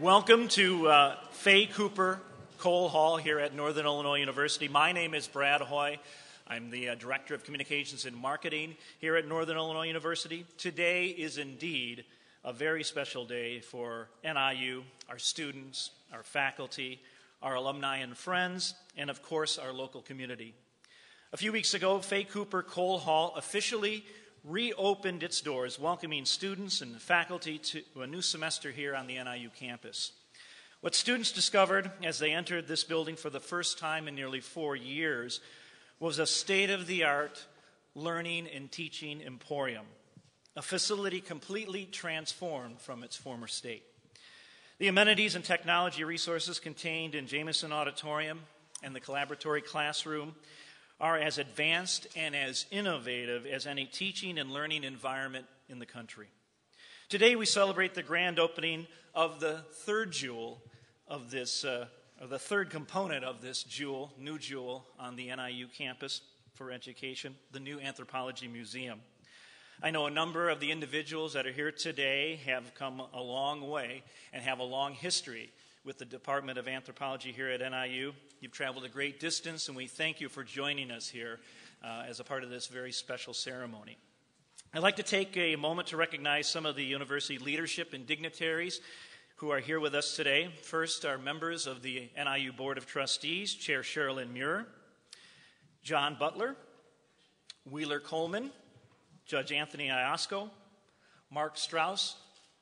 Welcome to uh, Fay Cooper Cole Hall here at Northern Illinois University. My name is Brad Hoey. I'm the uh, Director of Communications and Marketing here at Northern Illinois University. Today is indeed a very special day for NIU, our students, our faculty, our alumni and friends, and of course, our local community. A few weeks ago, Fay Cooper Cole Hall officially reopened its doors, welcoming students and faculty to a new semester here on the NIU campus. What students discovered as they entered this building for the first time in nearly four years was a state of the art learning and teaching emporium, a facility completely transformed from its former state. The amenities and technology resources contained in Jameson Auditorium and the collaboratory classroom are as advanced and as innovative as any teaching and learning environment in the country. Today, we celebrate the grand opening of the third jewel of this, uh, or the third component of this jewel, new jewel on the NIU campus for education, the new Anthropology Museum. I know a number of the individuals that are here today have come a long way and have a long history with the Department of Anthropology here at NIU. You've traveled a great distance, and we thank you for joining us here uh, as a part of this very special ceremony. I'd like to take a moment to recognize some of the university leadership and dignitaries who are here with us today. First, our members of the NIU Board of Trustees, Chair Cherilyn Murer, John Butler, Wheeler Coleman, Judge Anthony Iosco, Mark Strauss,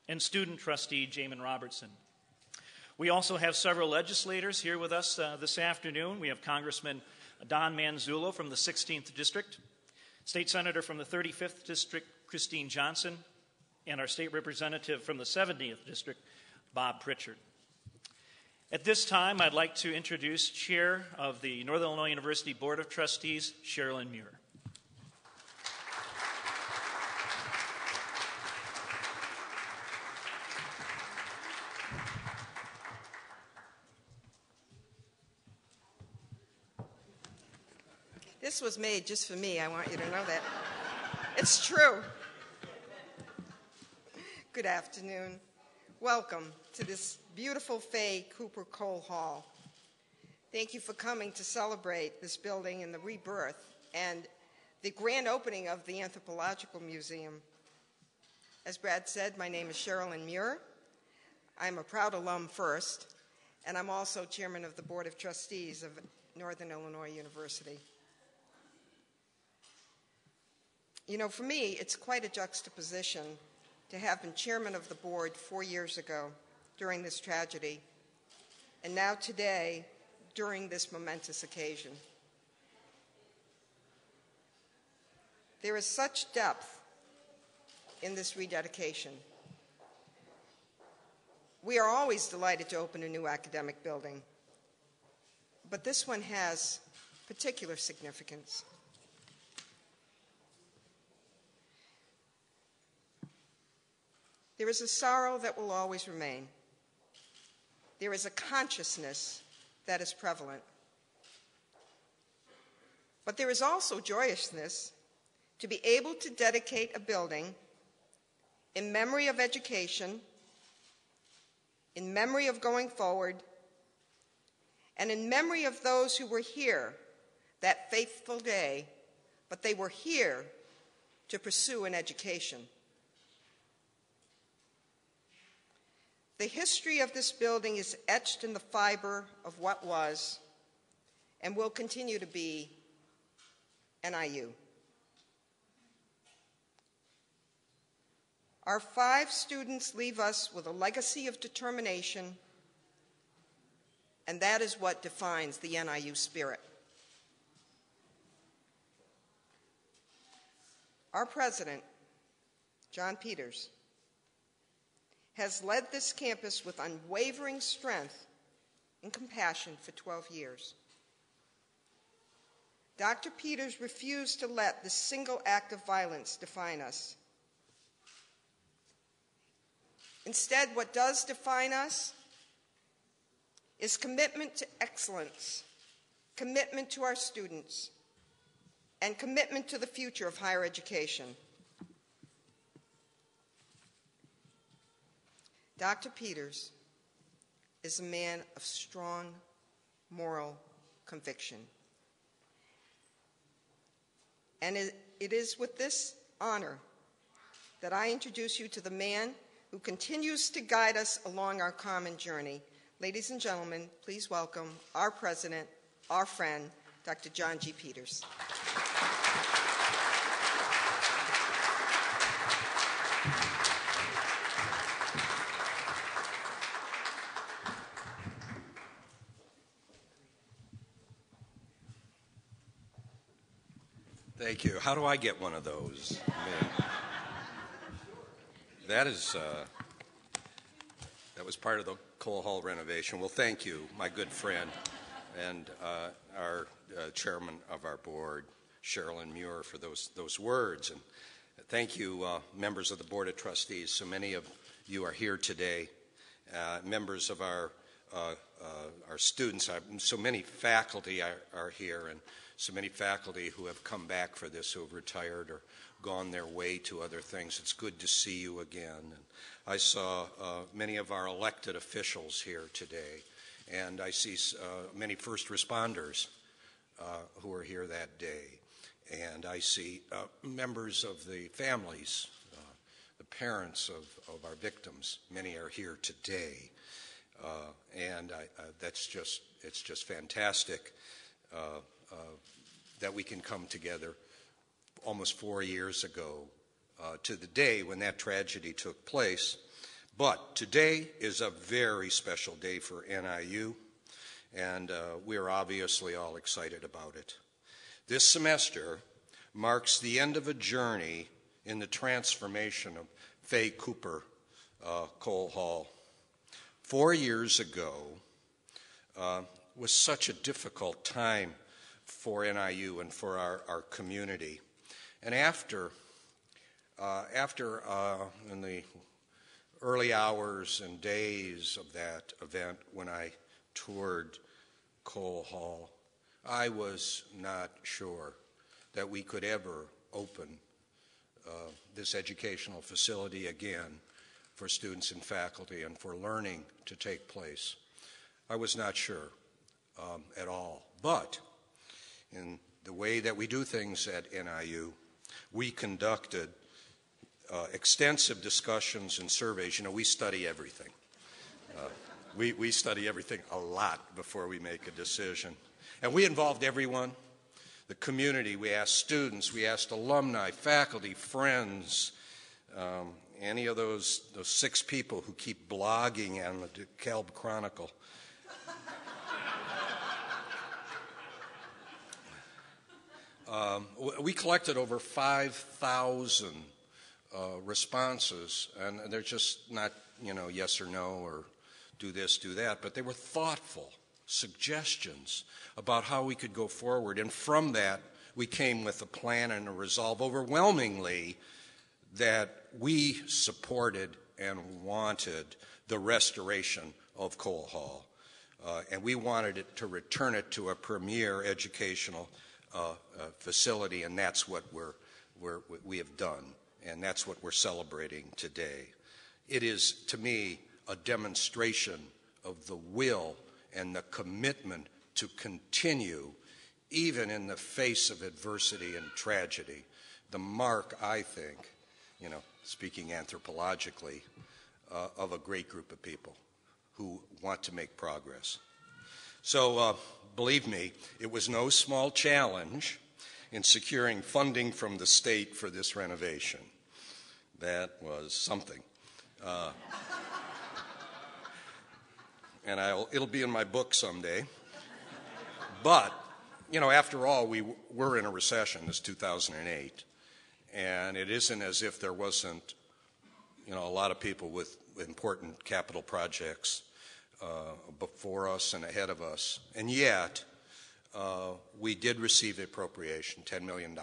and student trustee Jamin Robertson. We also have several legislators here with us uh, this afternoon. We have Congressman Don Manzullo from the 16th District, State Senator from the 35th District, Christine Johnson, and our state representative from the 70th District, Bob Pritchard. At this time, I'd like to introduce Chair of the Northern Illinois University Board of Trustees, Cherilyn Murer. This was made just for me. I want you to know that. It's true. Good afternoon. Welcome to this beautiful Fay Cooper Cole Hall. Thank you for coming to celebrate this building and the rebirth and the grand opening of the Anthropological Museum. As Brad said, my name is Cherilyn Murer. I'm a proud alum first, and I'm also chairman of the Board of Trustees of Northern Illinois University. You know, for me, it's quite a juxtaposition to have been chairman of the board four years ago during this tragedy, and now today during this momentous occasion. There is such depth in this rededication. We are always delighted to open a new academic building, but this one has particular significance. There is a sorrow that will always remain. There is a consciousness that is prevalent. But there is also joyousness to be able to dedicate a building in memory of education, in memory of going forward, and in memory of those who were here that faithful day, but they were here to pursue an education. The history of this building is etched in the fiber of what was and will continue to be NIU. Our five students leave us with a legacy of determination, and that is what defines the NIU spirit. Our president, John Peters, has led this campus with unwavering strength and compassion for 12 years. Dr. Peters refused to let the single act of violence define us. Instead, what does define us is commitment to excellence, commitment to our students, and commitment to the future of higher education. Dr. Peters is a man of strong moral conviction. And it, is with this honor that I introduce you to the man who continues to guide us along our common journey. Ladies and gentlemen, please welcome our president, our friend, Dr. John G. Peters. Thank you. How do I get one of those? that is uh, that was part of the Cole Hall renovation. Well, thank you, my good friend, and uh, our uh, chairman of our board, Cherilyn Murer, for those those words, and thank you, uh, members of the board of trustees. So many of you are here today, uh, members of our uh, our students. So many faculty are, are here, and so many faculty who have come back for this, who have retired or gone their way to other things. It's good to see you again. And I saw uh, many of our elected officials here today, and I see uh, many first responders uh, who are here that day. And I see uh, members of the families, uh, the parents of, of our victims. Many are here today. Uh, and I, that's just, it's just fantastic that we can come together almost four years ago uh, to the day when that tragedy took place. But today is a very special day for NIU, and uh, we're obviously all excited about it. This semester marks the end of a journey in the transformation of Fay Cooper uh, Cole Hall. Four years ago uh, was such a difficult time for NIU and for our, our community. And after, uh, after uh, in the early hours and days of that event when I toured Cole Hall, I was not sure that we could ever open uh, this educational facility again for students and faculty and for learning to take place. I was not sure um, at all. But in the way that we do things at NIU, we conducted uh, extensive discussions and surveys. You know, we study everything. Uh, we, we study everything a lot before we make a decision. And we involved everyone the community. We asked students, we asked alumni, faculty, friends, um, any of those, those six people who keep blogging on the DeKalb Chronicle. Um, we collected over 5,000 uh, responses, and they're just not, you know, yes or no or do this, do that, but they were thoughtful suggestions about how we could go forward. And from that, we came with a plan and a resolve overwhelmingly that we supported and wanted the restoration of Cole Hall. Uh, and we wanted it to return it to a premier educational facility, and that's what we're, we're, we have done, and that's what we're celebrating today. It is, to me, a demonstration of the will and the commitment to continue, even in the face of adversity and tragedy. The mark, I think, you know, speaking anthropologically, uh, of a great group of people who want to make progress. So, uh, believe me, it was no small challenge in securing funding from the state for this renovation. That was something. Uh, and I'll, it'll be in my book someday. But, you know, after all, we were in a recession, this 2008. And it isn't as if there wasn't, you know, a lot of people with important capital projects before us and ahead of us. And yet, uh, we did receive the appropriation, $10 million.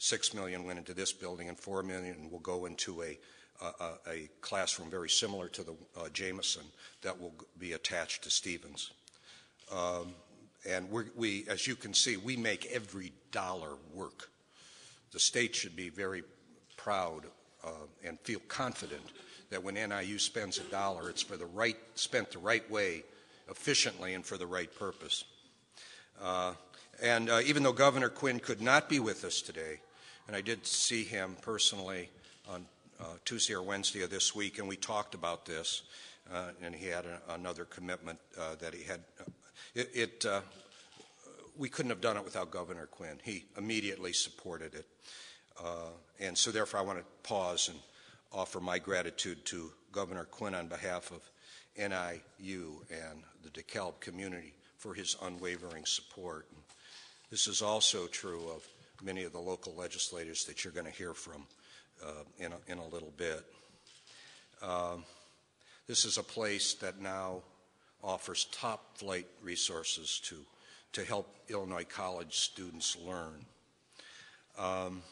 $6 million went into this building, and 4 million will go into a, a, a classroom very similar to the uh, Jameson that will be attached to Stevens. Um, and we, as you can see, we make every dollar work. The state should be very proud uh, and feel confident that when NIU spends a dollar, it's for the right, spent the right way, efficiently, and for the right purpose. Uh, and uh, even though Governor Quinn could not be with us today, and I did see him personally on uh, Tuesday or Wednesday of this week, and we talked about this, uh, and he had a, another commitment uh, that he had. it, it we couldn't have done it without Governor Quinn. He immediately supported it. Uh, and so, therefore, I want to pause and offer my gratitude to Governor Quinn on behalf of NIU and the DeKalb community for his unwavering support. This is also true of many of the local legislators that you're going to hear from uh, in, a, in, a, little bit. Uh, this is a place that now offers top flight resources to, to help Illinois college students learn. Um,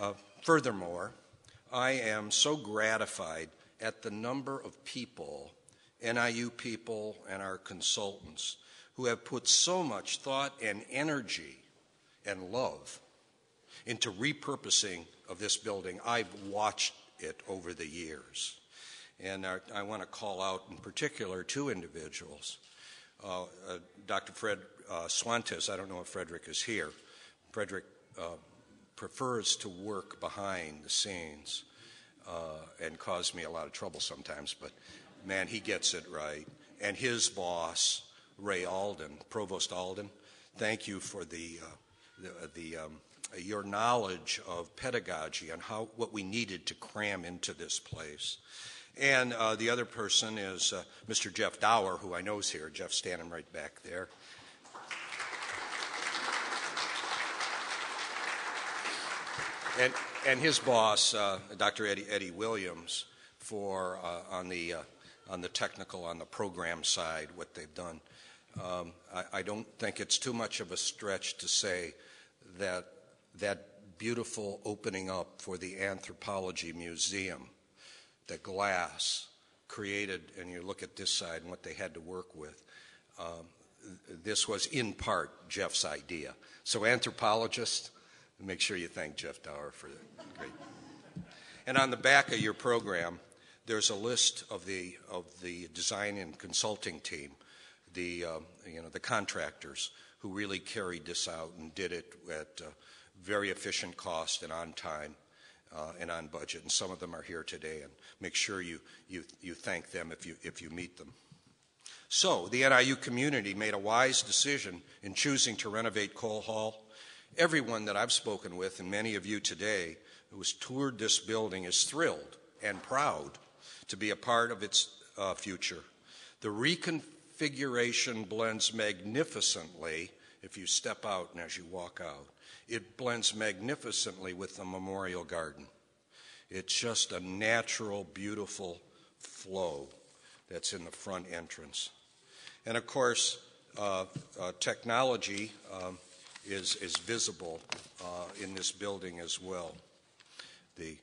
uh, furthermore, I am so gratified at the number of people, NIU people and our consultants, who have put so much thought and energy and love into repurposing of this building. I've watched it over the years. And I, I want to call out in particular two individuals. Uh, uh, Dr. Fred uh, Schwantes, I don't know if Frederick is here. Frederick uh, prefers to work behind the scenes uh, and cause me a lot of trouble sometimes, but man, he gets it right. And his boss, Ray Alden, Provost Alden, thank you for the, uh, the, the um, your knowledge of pedagogy and how what we needed to cram into this place. And uh, the other person is uh, Mr. Jeff Dower, who I know is here. Jeff standing right back there. And, and his boss, uh, Dr. Eddie, Eddie Williams, for uh, on the uh, on the technical, on the program side, what they've done. Um, I, I, don't think it's too much of a stretch to say that that beautiful opening up for the Anthropology Museum, the glass created, and you look at this side and what they had to work with. Um, this was in part Jeff's idea. So anthropologists make sure you thank Jeff Dower for that. Great. And on the back of your program, there's a list of the of the design and consulting team, the uh, you know the contractors who really carried this out and did it at uh, very efficient cost and on time. Uh, and on budget, and some of them are here today. And make sure you, you, you thank them if you, if you meet them. So, the NIU community made a wise decision in choosing to renovate Cole Hall Everyone that I've spoken with, and many of you today who has toured this building, is thrilled and proud to be a part of its uh, future. The reconfiguration blends magnificently if you step out and as you walk out. It blends magnificently with the memorial garden. It's just a natural, beautiful flow that's in the front entrance. And of course, uh, uh, technology. Um, is, is visible uh, in this building as well. The,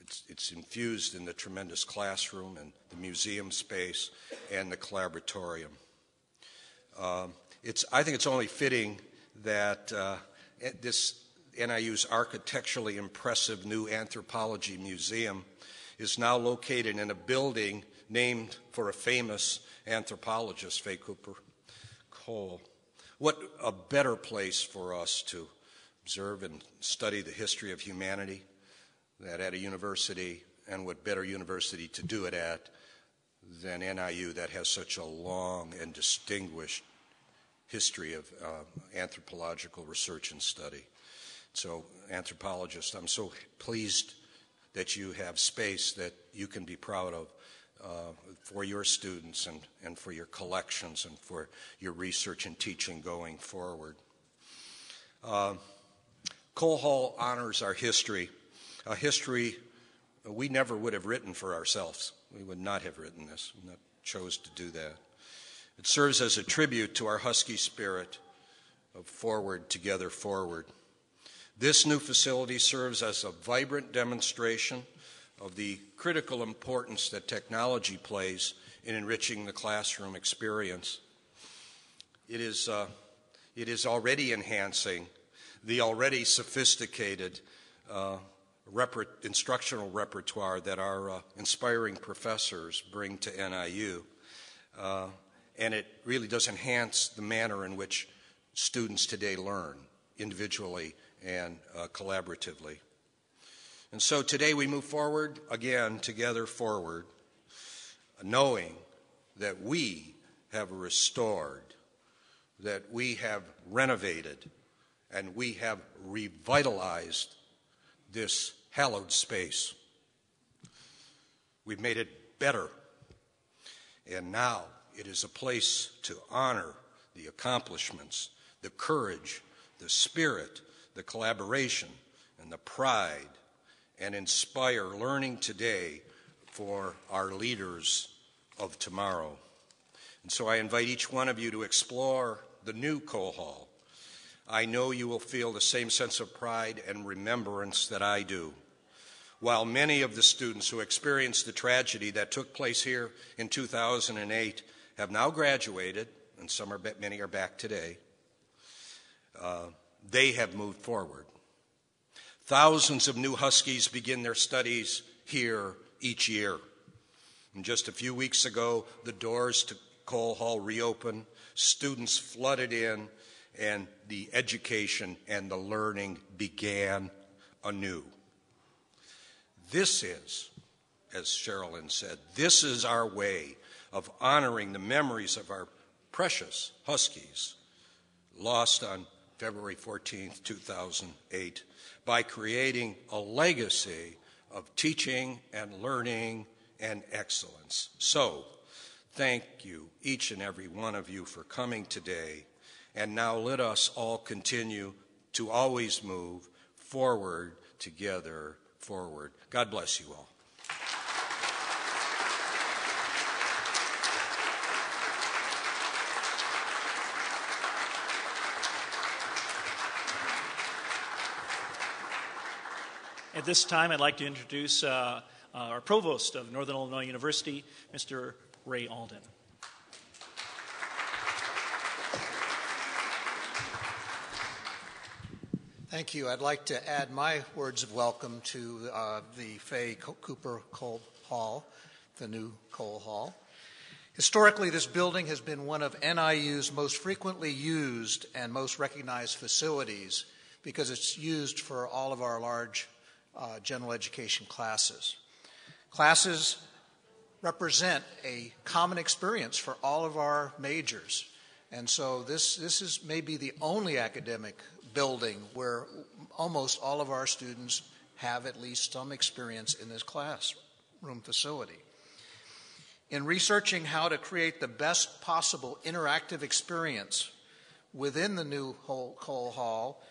it's, it's infused in the tremendous classroom and the museum space and the collaboratorium. Um, it's, I think it's only fitting that uh, this NIU's architecturally impressive new anthropology museum is now located in a building named for a famous anthropologist, Fay Cooper Cole. What a better place for us to observe and study the history of humanity that at a university, and what better university to do it at than NIU that has such a long and distinguished history of uh, anthropological research and study. So, anthropologists, I'm so pleased that you have space that you can be proud of uh, for your students and, and for your collections and for your research and teaching going forward. Uh, Cole Hall honors our history, a history we never would have written for ourselves. We would not have written this, we chose to do that. It serves as a tribute to our Husky spirit of forward, together, forward. This new facility serves as a vibrant demonstration of the critical importance that technology plays in enriching the classroom experience. It is, uh, it is already enhancing the already sophisticated uh, instructional repertoire that our uh, inspiring professors bring to NIU. Uh, and it really does enhance the manner in which students today learn individually and uh, collaboratively. And so today we move forward again, together forward, knowing that we have restored, that we have renovated, and we have revitalized this hallowed space. We've made it better. And now it is a place to honor the accomplishments, the courage, the spirit, the collaboration, and the pride, and inspire learning today for our leaders of tomorrow. And so I invite each one of you to explore the new Cole Hall. I know you will feel the same sense of pride and remembrance that I do. While many of the students who experienced the tragedy that took place here in 2008 have now graduated, and some are many are back today, uh, they have moved forward. Thousands of new Huskies begin their studies here each year. And just a few weeks ago, the doors to Cole Hall reopened, students flooded in, and the education and the learning began anew. This is, as Cherilyn said, this is our way of honoring the memories of our precious Huskies lost on February 14th, 2008, by creating a legacy of teaching and learning and excellence. So, thank you, each and every one of you, for coming today. And now let us all continue to always move forward together, forward. God bless you all. At this time, I'd like to introduce uh, uh, our provost of Northern Illinois University, Mr. Ray Alden. Thank you. I'd like to add my words of welcome to uh, the Fay Cooper Cole Hall, the new Cole Hall. Historically, this building has been one of NIU's most frequently used and most recognized facilities because it's used for all of our large uh, general education classes. Classes represent a common experience for all of our majors. And so this, this is maybe the only academic building where almost all of our students have at least some experience in this classroom facility. In researching how to create the best possible interactive experience within the new Cole Hall,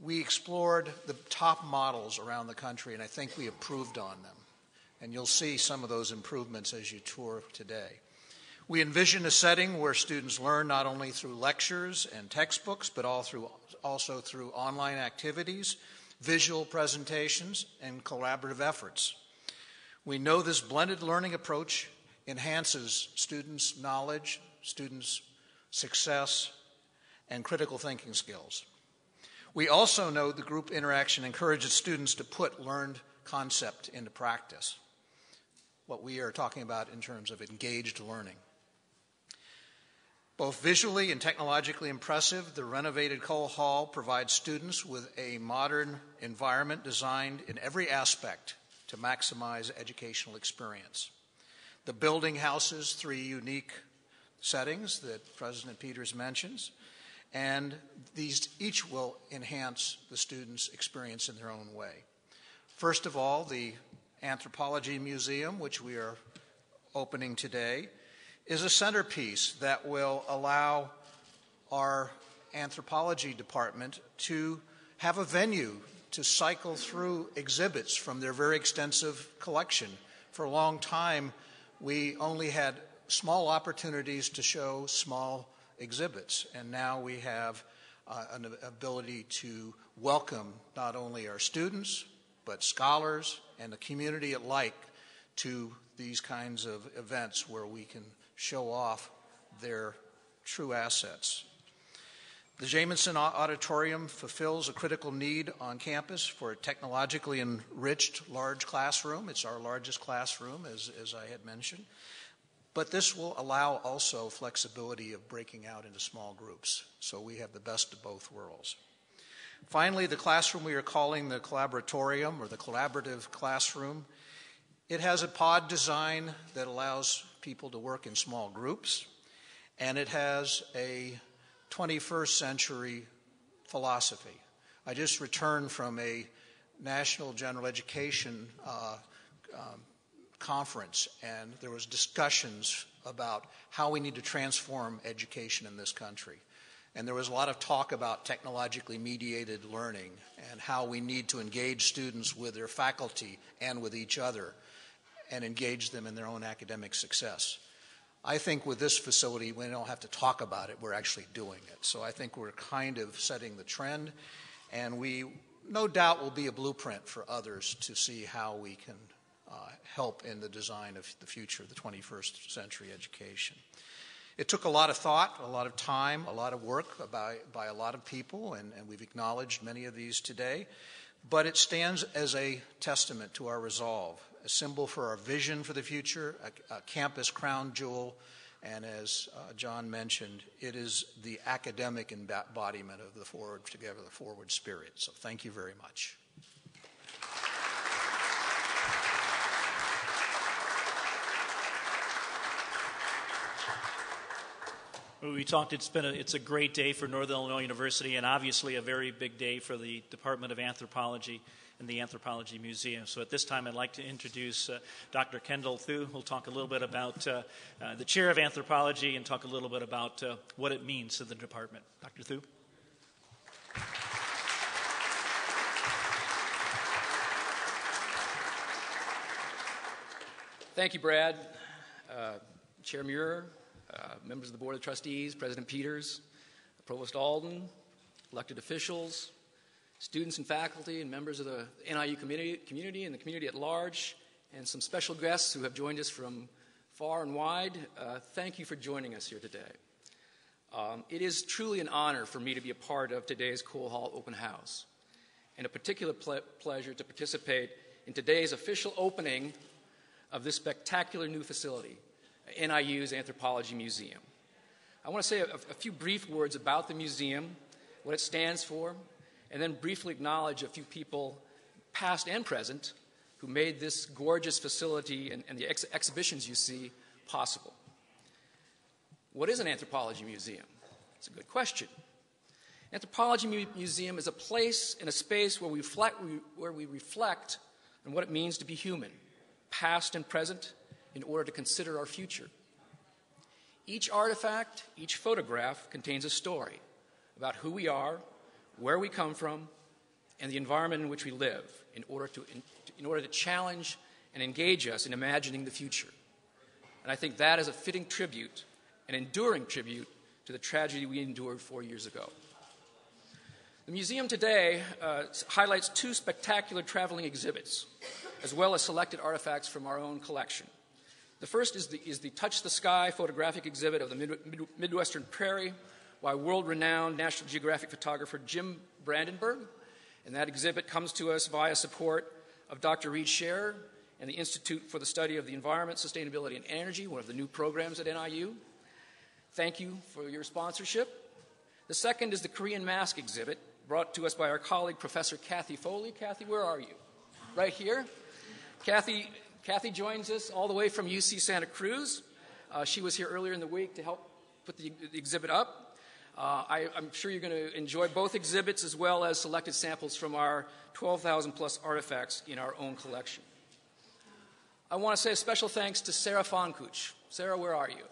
we explored the top models around the country, and I think we improved on them. And you'll see some of those improvements as you tour today. We envision a setting where students learn not only through lectures and textbooks, but all through, also through online activities, visual presentations, and collaborative efforts. We know this blended learning approach enhances students' knowledge, students' success, and critical thinking skills. We also know the group interaction encourages students to put learned concept into practice, what we are talking about in terms of engaged learning. Both visually and technologically impressive, the renovated Cole Hall provides students with a modern environment designed in every aspect to maximize educational experience. The building houses three unique settings that President Peters mentions and these each will enhance the student's experience in their own way. First of all, the Anthropology Museum, which we are opening today, is a centerpiece that will allow our anthropology department to have a venue to cycle through exhibits from their very extensive collection. For a long time, we only had small opportunities to show small exhibits. And now we have uh, an ability to welcome not only our students, but scholars and the community alike to these kinds of events where we can show off their true assets. The Jamison Auditorium fulfills a critical need on campus for a technologically enriched large classroom. It's our largest classroom, as, as I had mentioned. But this will allow also flexibility of breaking out into small groups. So we have the best of both worlds. Finally, the classroom we are calling the Collaboratorium or the Collaborative Classroom. It has a pod design that allows people to work in small groups, and it has a 21st century philosophy. I just returned from a national general education uh, um, conference, and there was discussions about how we need to transform education in this country. And there was a lot of talk about technologically mediated learning and how we need to engage students with their faculty and with each other and engage them in their own academic success. I think with this facility, we don't have to talk about it, we're actually doing it. So I think we're kind of setting the trend, and we no doubt will be a blueprint for others to see how we can help in the design of the future of the 21st century education. It took a lot of thought, a lot of time, a lot of work by, by a lot of people, and, and we've acknowledged many of these today. But it stands as a testament to our resolve, a symbol for our vision for the future, a, a campus crown jewel, and as uh, John mentioned, it is the academic embodiment of the forward together, the forward spirit. So thank you very much. We talked, it's been a, it's a great day for Northern Illinois University and obviously a very big day for the Department of Anthropology and the Anthropology Museum. So at this time, I'd like to introduce uh, Dr. Kendall Thu, who'll talk a little bit about uh, uh, the chair of anthropology and talk a little bit about uh, what it means to the department. Dr. Thu? Thank you, Brad. Uh, chair Murer, members of the Board of Trustees, President Peters, Provost Alden, elected officials, students and faculty, and members of the NIU community, community and the community at large, and some special guests who have joined us from far and wide. Uh, thank you for joining us here today. Um, it is truly an honor for me to be a part of today's Cole Hall Open House, and a particular ple- pleasure to participate in today's official opening of this spectacular new facility NIU's Anthropology Museum. I want to say a, a few brief words about the museum, what it stands for, and then briefly acknowledge a few people, past and present, who made this gorgeous facility and, and the ex- exhibitions you see possible. What is an anthropology museum? It's a good question. Anthropology Mu- Museum is a place and a space where we, reflect, where we reflect on what it means to be human, past and present, in order to consider our future. Each artifact, each photograph contains a story about who we are, where we come from, and the environment in which we live in order to, in, in order to challenge and engage us in imagining the future. And I think that is a fitting tribute, an enduring tribute to the tragedy we endured four years ago. The museum today uh, highlights two spectacular traveling exhibits, as well as selected artifacts from our own collection. The first is the, is the Touch the Sky photographic exhibit of the Mid, Mid, Midwestern Prairie by world renowned National Geographic photographer Jim Brandenburg. And that exhibit comes to us via support of Dr. Reed Scherer and the Institute for the Study of the Environment, Sustainability, and Energy, one of the new programs at NIU. Thank you for your sponsorship. The second is the Korean mask exhibit brought to us by our colleague, Professor Kathy Foley. Kathy, where are you? Right here. Kathy Kathy joins us all the way from UC Santa Cruz. Uh, she was here earlier in the week to help put the, the exhibit up. Uh, I, am sure you're going to enjoy both exhibits as well as selected samples from our 12,000 plus artifacts in our own collection. I want to say a special thanks to Sarah Fonkuch. Sarah, where are you?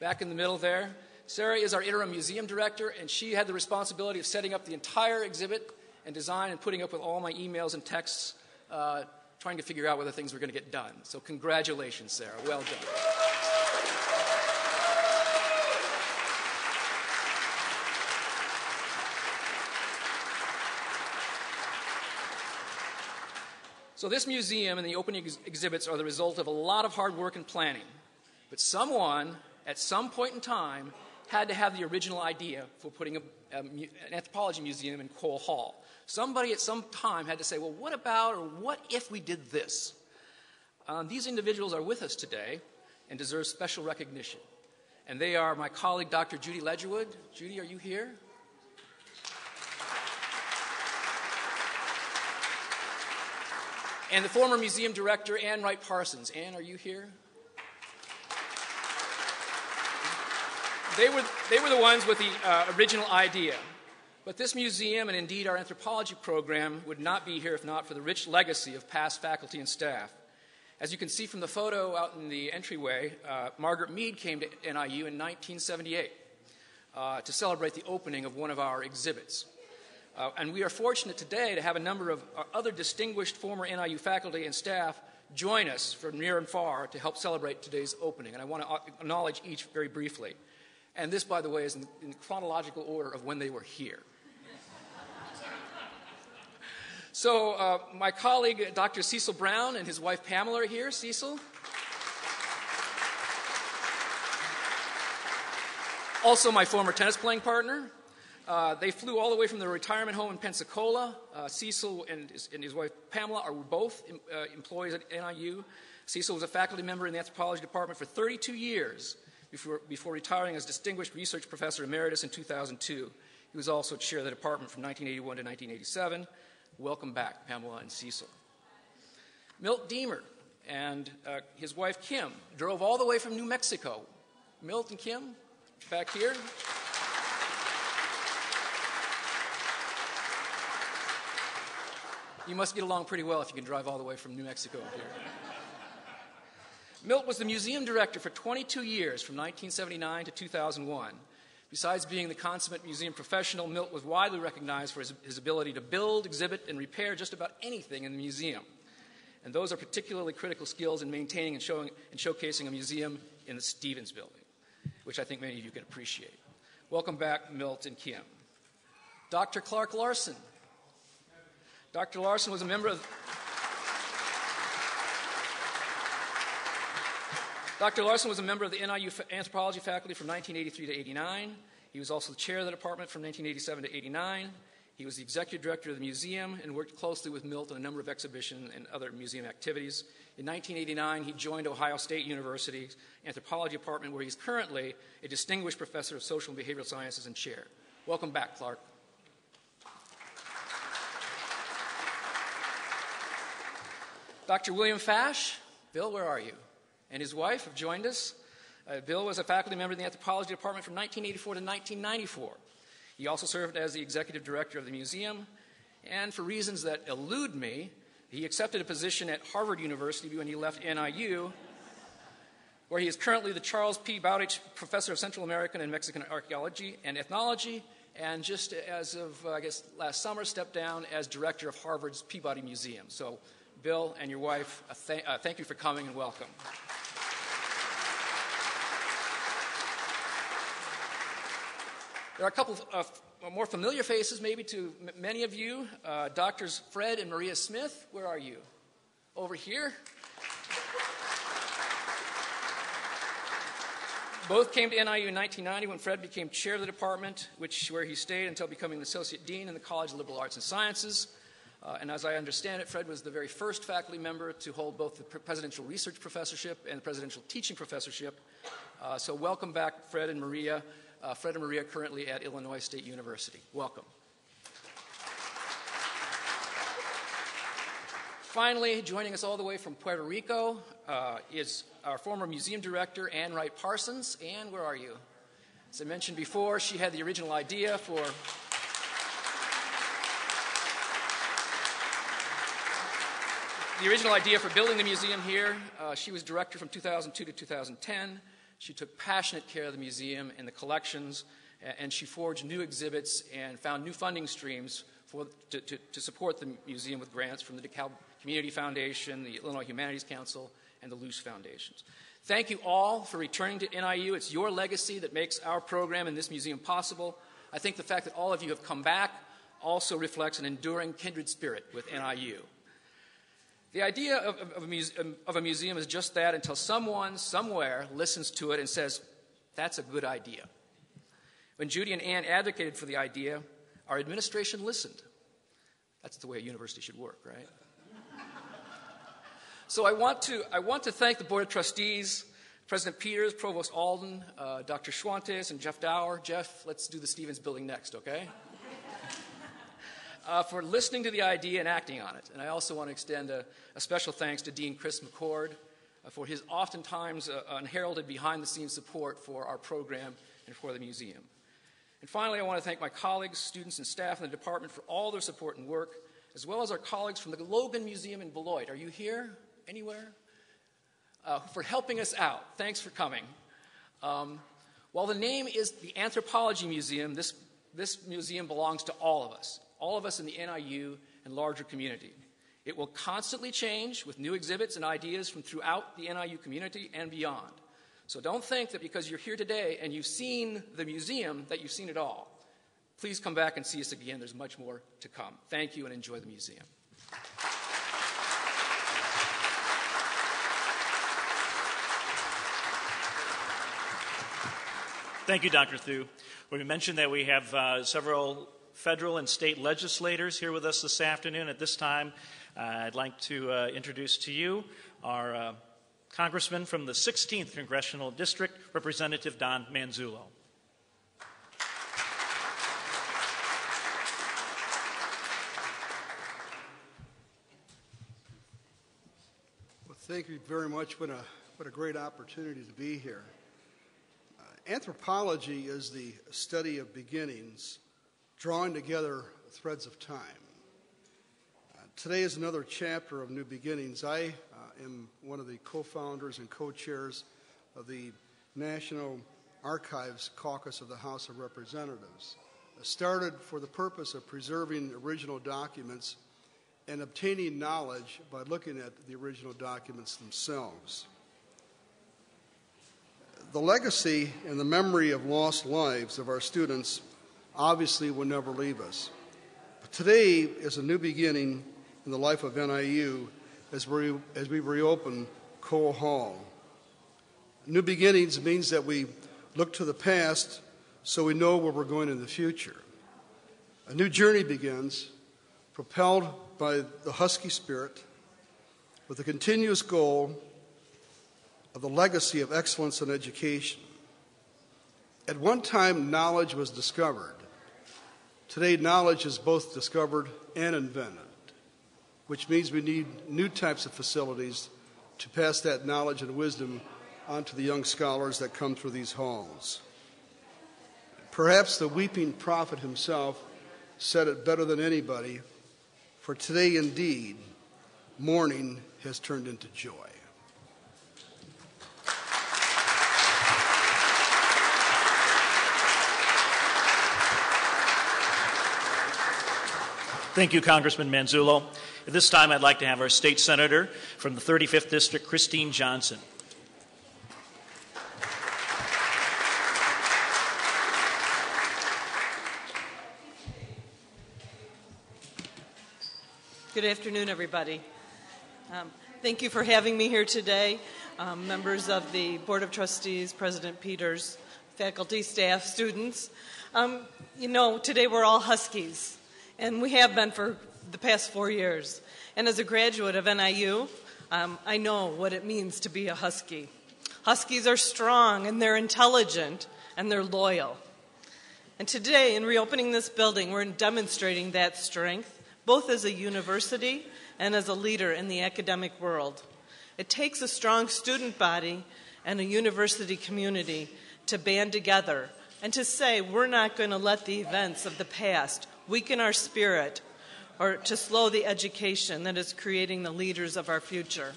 Back in the middle there. Sarah is our interim museum director, and she had the responsibility of setting up the entire exhibit and design and putting up with all my emails and texts uh, trying to figure out whether things were going to get done. So, congratulations, Sarah. Well done. So, this museum and the opening ex- exhibits are the result of a lot of hard work and planning. But someone, at some point in time, had to have the original idea for putting a, a, an anthropology museum in Cole Hall. Somebody at some time had to say, well, what about or what if we did this? Um, these individuals are with us today and deserve special recognition. And they are my colleague, Dr. Judy Ledgerwood. Judy, are you here? And the former museum director, Ann Wright Parsons. Ann, are you here? They were, they were the ones with the uh, original idea. But this museum, and indeed our anthropology program, would not be here if not for the rich legacy of past faculty and staff. As you can see from the photo out in the entryway, uh, Margaret Mead came to NIU in 1978 uh, to celebrate the opening of one of our exhibits. Uh, and we are fortunate today to have a number of uh, other distinguished former NIU faculty and staff join us from near and far to help celebrate today's opening. And I want to acknowledge each very briefly. And this, by the way, is in, in chronological order of when they were here. So, uh, my colleague, Dr. Cecil Brown, and his wife Pamela are here. Cecil? Also, my former tennis playing partner, uh, they flew all the way from their retirement home in Pensacola. Uh, Cecil and his, and his, wife Pamela are both uh, employees at NIU. Cecil was a faculty member in the anthropology department for 32 years before, before retiring as distinguished research professor emeritus in 2002. He was also chair of the department from 1981 to 1987. Welcome back, Pamela and Cecil. Milt Deemer and uh, his wife Kim drove all the way from New Mexico. Milt and Kim, back here. You must get along pretty well if you can drive all the way from New Mexico here. Milt was the museum director for 22 years, from 1979 to 2001. Besides being the consummate museum professional, Milt was widely recognized for his, his, ability to build, exhibit, and repair just about anything in the museum. And those are particularly critical skills in maintaining and, showing, and showcasing a museum in the Stevens Building, which I think many of you can appreciate. Welcome back, Milt and Kim. Dr. Clark Larsen, Dr. Larsen was a member of. Dr. Larsen was a member of the NIU anthropology faculty from 1983 to 89. He was also the chair of the department from 1987 to 89. He was the executive director of the museum and worked closely with Milt on a number of exhibition and other museum activities. In 1989, he joined Ohio State University's anthropology department, where he's currently a distinguished professor of social and behavioral sciences and chair. Welcome back, Clark. Dr. William Fash, Bill, where are you? And his wife have joined us. Uh, Bill was a faculty member in the anthropology department from 1984 to 1994. He also served as the executive director of the museum, and for reasons that elude me, he accepted a position at Harvard University when he left NIU, where he is currently the Charles P. Bowditch Professor of Central American and Mexican Archaeology and Ethnology, and just as of, uh, I guess, last summer, stepped down as director of Harvard's Peabody Museum. So Bill and your wife, uh, th- uh, thank you for coming and welcome. There are a couple of uh, more familiar faces, maybe to m- many of you. Uh, doctors Fred and Maria Smith, where are you? Over here. Both came to NIU in 1990 when Fred became chair of the department, which, where he stayed until becoming the associate dean in the College of Liberal Arts and Sciences. Uh, and as I understand it, Fred was the very first faculty member to hold both the Presidential Research Professorship and the Presidential Teaching Professorship. Uh, so, welcome back, Fred and Maria. Uh, Fred and Maria currently at Illinois State University. Welcome. Finally, joining us all the way from Puerto Rico uh, is our former museum director, Ann Wright Parsons. Ann, where are you? As I mentioned before, she had the original idea for the original idea for building the museum here. Uh, she was director from 2002 to 2010. She took passionate care of the museum and the collections, and she forged new exhibits and found new funding streams for, to, to, to support the museum with grants from the DeKalb Community Foundation, the Illinois Humanities Council, and the Luce Foundations. Thank you all for returning to NIU. It's your legacy that makes our program and this museum possible. I think the fact that all of you have come back also reflects an enduring kindred spirit with NIU. The idea of, of, a museum, of, a museum, is just that until someone somewhere listens to it and says, that's a good idea. When Judy and Ann advocated for the idea, our administration listened. That's the way a university should work, right? so I want, to, I want to thank the Board of Trustees, President Peters, Provost Alden, uh, Dr. Schwantes, and Jeff Dower. Jeff, let's do the Stevens building next, okay? Uh, for listening to the idea and acting on it. And I also want to extend a, a special thanks to Dean Chris McCord uh, for his oftentimes uh, unheralded behind the scenes support for our program and for the museum. And finally, I want to thank my colleagues, students, and staff in the department for all their support and work, as well as our colleagues from the Logan Museum in Beloit. Are you here anywhere? Uh, for helping us out. Thanks for coming. Um, while the name is the Anthropology Museum, this, this museum belongs to all of us, all of us in the NIU and larger community. It will constantly change with new exhibits and ideas from throughout the NIU community and beyond. So don't think that because you're here today and you've seen the museum that you've seen it all. Please come back and see us again. There's much more to come. Thank you and enjoy the museum. Thank you, Dr. Thew. We mentioned that we have uh, several federal and state legislators here with us this afternoon. At this time, uh, I'd like to uh, introduce to you our uh, Congressman from the 16th Congressional District, Representative Don Manzullo. Well, thank you very much. What a, what a great opportunity to be here. Uh, anthropology is the study of beginnings, drawing together threads of time. Uh, today is another chapter of New Beginnings. I am one of the co founders and co chairs of the National Archives Caucus of the House of Representatives. Started for the purpose of preserving original documents and obtaining knowledge by looking at the original documents themselves. The legacy and the memory of lost lives of our students obviously will never leave us. But today is a new beginning in the life of NIU as we, as we reopen Cole Hall. New beginnings means that we look to the past so we know where we're going in the future. A new journey begins, propelled by the Husky spirit, with the continuous goal of the legacy of excellence in education. At one time, knowledge was discovered. Today, knowledge is both discovered and invented which means we need new types of facilities to pass that knowledge and wisdom on to the young scholars that come through these halls. Perhaps the weeping prophet himself said it better than anybody for today indeed, mourning has turned into joy. Thank you, Congressman Manzullo. At this time, I'd like to have our state senator from the 35th District, Christine Johnson. Good afternoon, everybody. Um, thank you for having me here today, um, members of the Board of Trustees, President Peters, faculty, staff, students. Um, you know, today we're all Huskies, and we have been for the past four years. And as a graduate of NIU, um, I know what it means to be a Husky. Huskies are strong and they're intelligent and they're loyal. And today, in reopening this building, we're demonstrating that strength, both as a university and as a leader in the academic world. It takes a strong student body and a university community to band together and to say, we're not going to let the events of the past weaken our spirit or to slow the education that is creating the leaders of our future.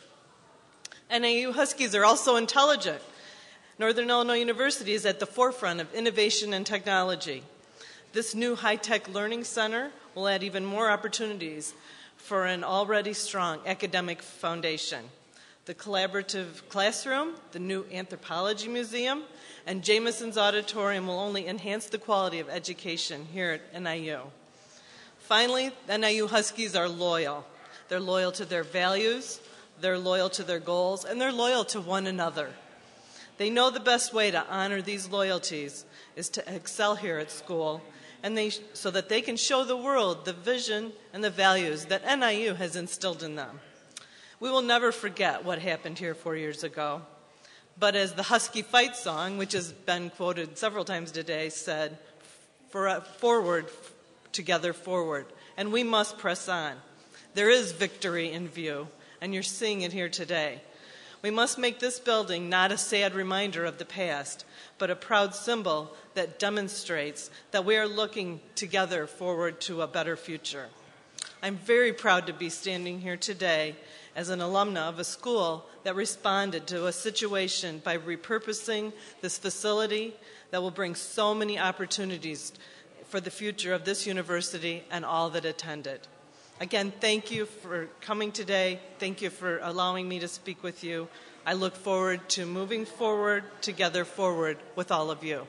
NAU Huskies are also intelligent. Northern Illinois University is at the forefront of innovation and technology. This new high tech learning center will add even more opportunities for an already strong academic foundation. The collaboratory classroom, the new anthropology museum, and Jameson's auditorium will only enhance the quality of education here at NIU. Finally, NIU Huskies are loyal. They're loyal to their values, they're loyal to their goals, and they're loyal to one another. They know the best way to honor these loyalties is to excel here at school, and they, so that they can show the world the vision and the values that NIU has instilled in them. We will never forget what happened here four years ago. But as the Husky Fight song, which has been quoted several times today, said, for, forward, together forward. And we must press on. There is victory in view, and you're seeing it here today. We must make this building not a sad reminder of the past, but a proud symbol that demonstrates that we are looking together forward to a better future. I'm very proud to be standing here today as an alumna of a school that responded to a situation by repurposing this facility that will bring so many opportunities for the future of this university and all that attend it. Again, thank you for coming today. Thank you for allowing me to speak with you. I look forward to moving forward together forward with all of you.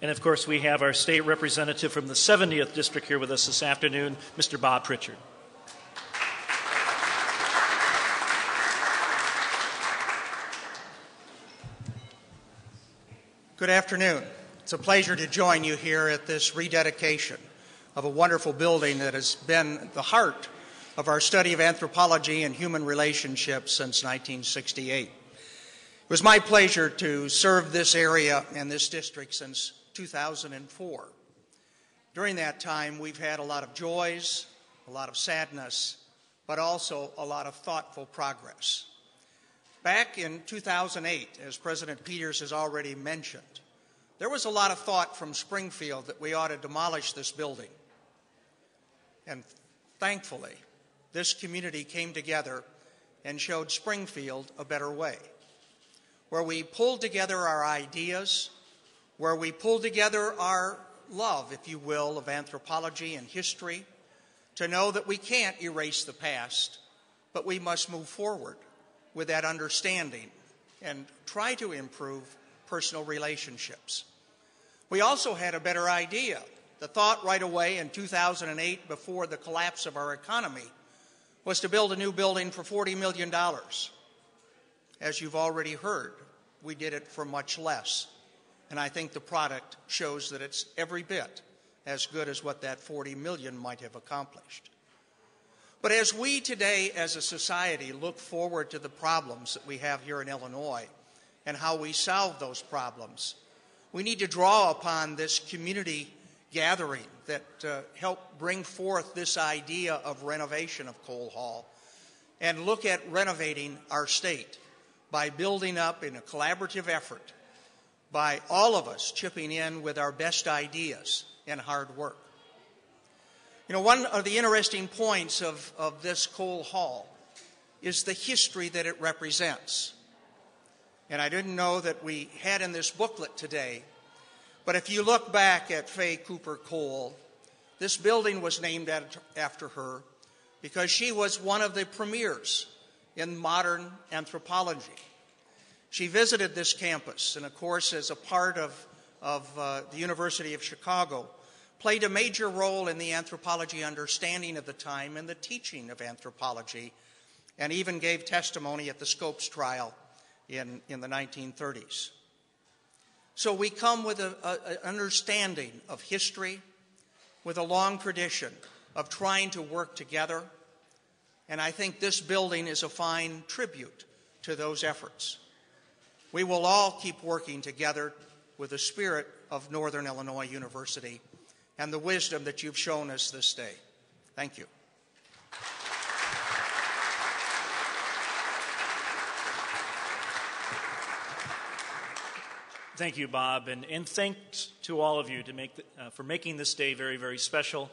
And of course, we have our state representative from the 70th district here with us this afternoon, Mr. Bob Pritchard. Good afternoon. It's a pleasure to join you here at this rededication of a wonderful building that has been the heart of our study of anthropology and human relationships since 1968. It was my pleasure to serve this area and this district since 2004. During that time, we've had a lot of joys, a lot of sadness, but also a lot of thoughtful progress. Back in 2008, as President Peters has already mentioned, there was a lot of thought from Springfield that we ought to demolish this building. And thankfully, this community came together and showed Springfield a better way, where we pulled together our ideas, where we pulled together our love, if you will, of anthropology and history to know that we can't erase the past, but we must move forward with that understanding and try to improve personal relationships. We also had a better idea. The thought right away in 2008, before the collapse of our economy, was to build a new building for $40 million. As you've already heard, we did it for much less and I think the product shows that it's every bit as good as what that 40 million might have accomplished. But as we today, as a society, look forward to the problems that we have here in Illinois and how we solve those problems, we need to draw upon this community gathering that uh, helped bring forth this idea of renovation of Cole Hall and look at renovating our state by building up in a collaborative effort by all of us chipping in with our best ideas and hard work. You know, one of the interesting points of, of this Cole Hall is the history that it represents. And I didn't know that we had in this booklet today, but if you look back at Fay Cooper Cole, this building was named after her because she was one of the premiers in modern anthropology. She visited this campus, and of course, as a part of, of uh, the University of Chicago, played a major role in the anthropology understanding of the time and the teaching of anthropology, and even gave testimony at the Scopes trial in, in the 1930s. So we come with an understanding of history, with a long tradition of trying to work together, and I think this building is a fine tribute to those efforts. We will all keep working together with the spirit of Northern Illinois University and the wisdom that you've shown us this day. Thank you. Thank you, Bob, and, and thanks to all of you to make the, uh, for making this day very, very special,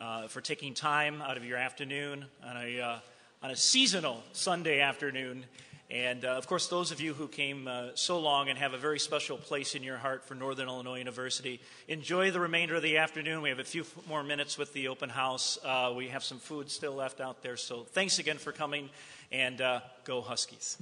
uh, for taking time out of your afternoon on a, uh, on a seasonal Sunday afternoon and uh, of course, those of you who came uh, so long and have a very special place in your heart for Northern Illinois University, enjoy the remainder of the afternoon. We have a few more minutes with the open house. Uh, we have some food still left out there. So thanks again for coming, and uh, go Huskies.